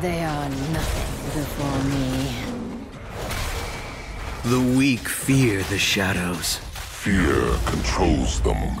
They are nothing before me. The weak fear the shadows. Fear controls them.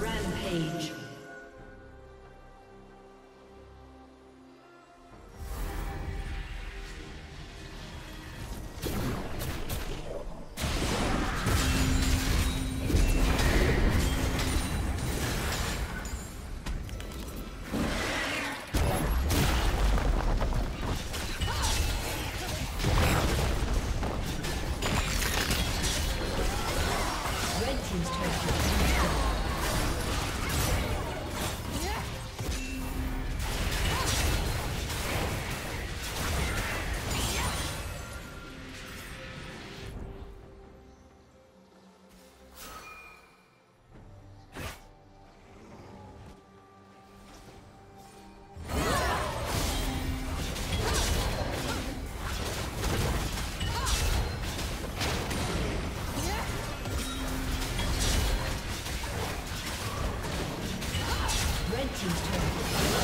Red Team's turret.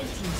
Disconnected.